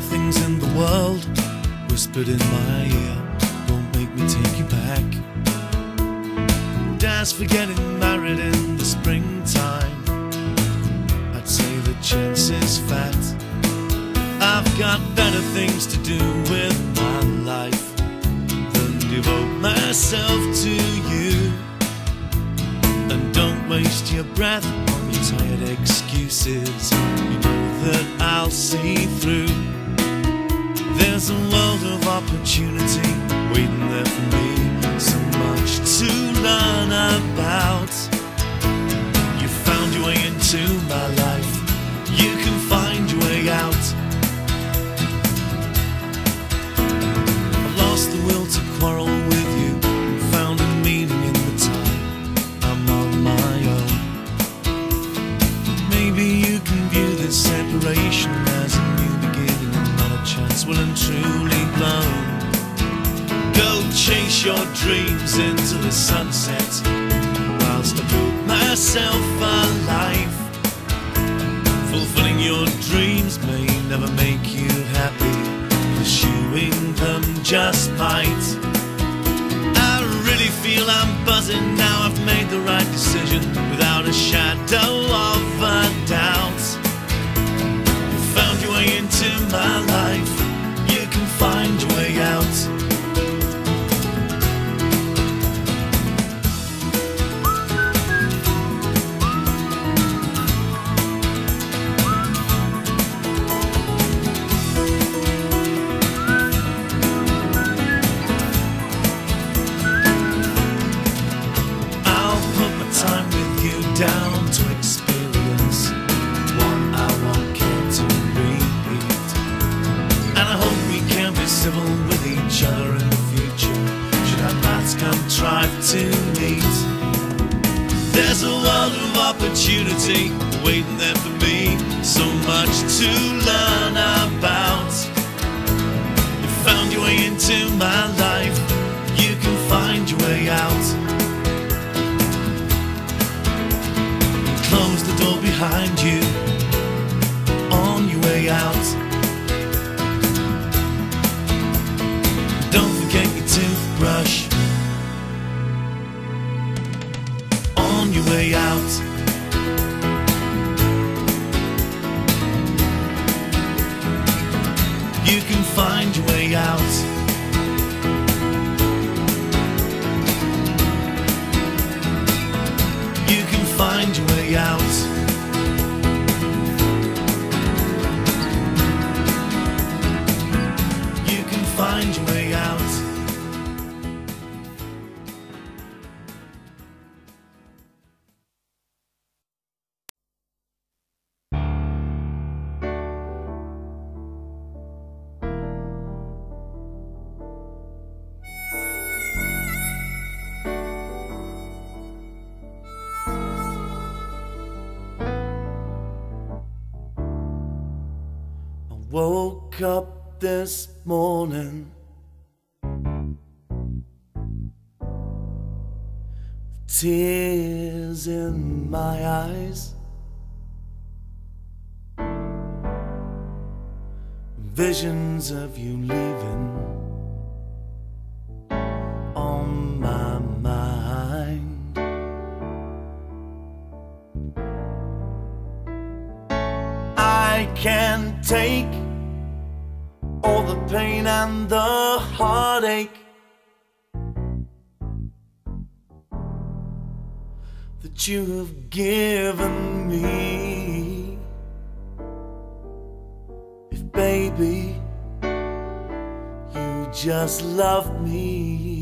nothings in the world whispered in my ear. Don't make me take you back. As for getting married in the springtime, I'd say the chance is fat. I've got better things to do with my life than devote myself to you. And don't waste your breath on your tired excuses. You know that I'll see through. There's a world of opportunity waiting there for me. So much to learn about. You found your way into my life. Your dreams into the sunset whilst I build myself a life. Fulfilling your dreams may never make you happy. Pursuing them just might. I really feel I'm buzzing now. I've made the right decision without a shadow of a doubt. You found your way into my life. Behind you on your way out. Don't forget your toothbrush on your way out. You can find your way out. You can find your way out. Find your way out. I woke up this morning. Tears in my eyes. Visions of you leaving on my mind. I can't take pain and the heartache that you have given me. If baby, you just love me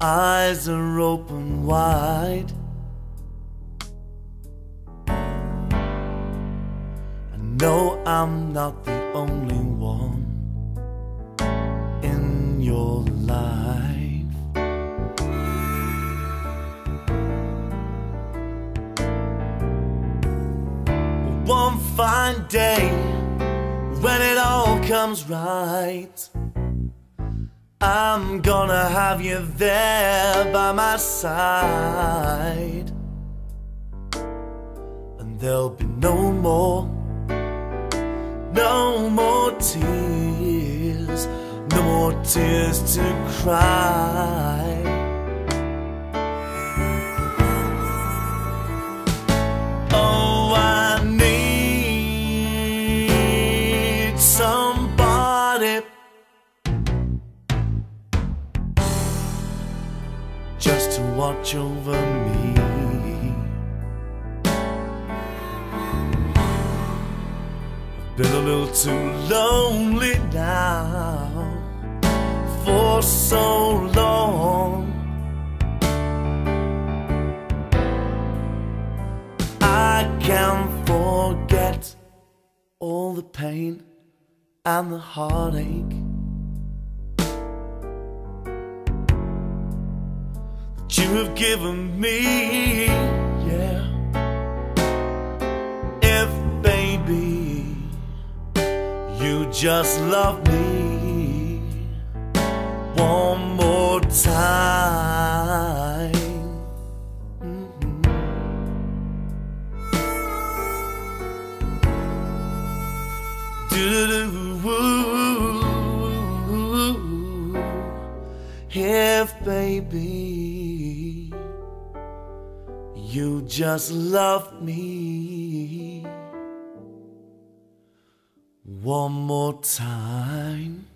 eyes are open wide. I know I'm not the only one in your life. One fine day, when it all comes right, I'm gonna have you there by my side. And there'll be no more, no more tears, no more tears to cry. Watch over me. I've been a little too lonely now for so long. I can't forget all the pain and the heartache you have given me. Yeah. If, baby, you just love me one more time. Mhm. Do-do-do-woo. If baby you just love me one more time.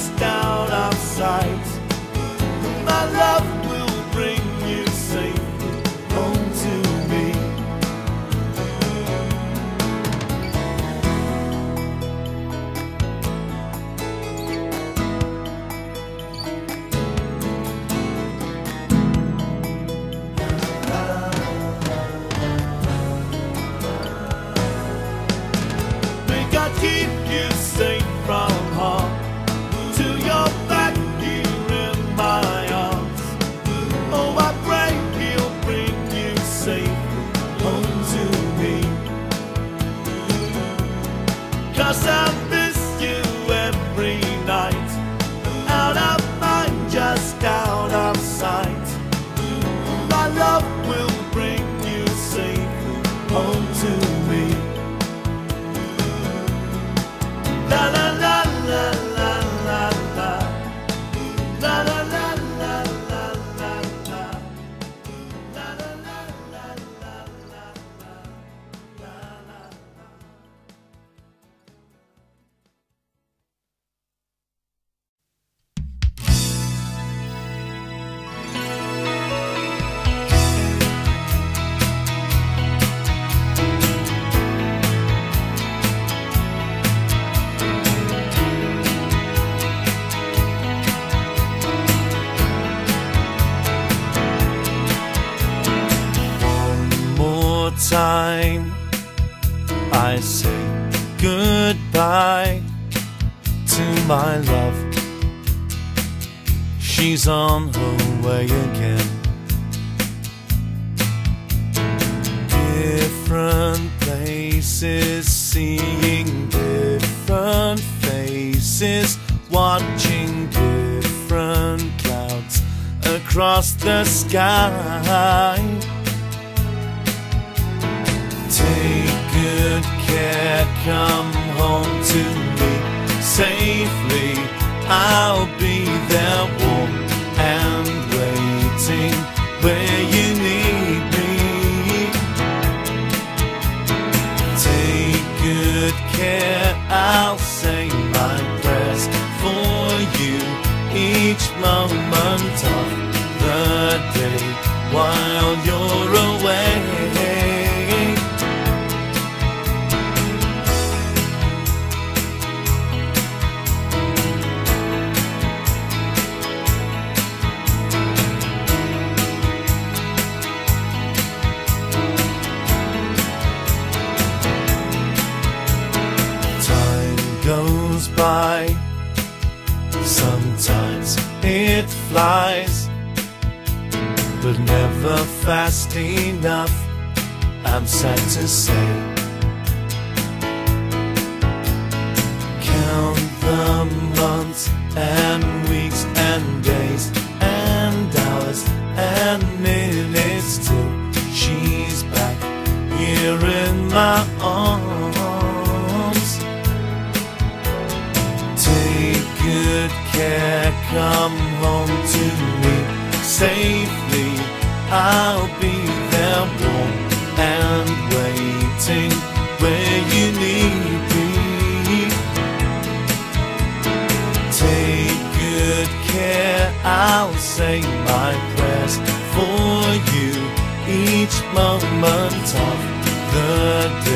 hasta Say goodbye to my love. She's on her way again. Different places, seeing different faces, watching different clouds across the sky. Come home to me safely. I'll be there warm and waiting where you need me. Take good care, I'll say my prayers for you each moment by, sometimes it flies, but never fast enough. I'm sad to say. Count the months and weeks and days and hours and minutes till she's back here in my arms. Come home to me safely. I'll be there warm and waiting where you need me. Take good care, I'll say my prayers for you each moment of the day.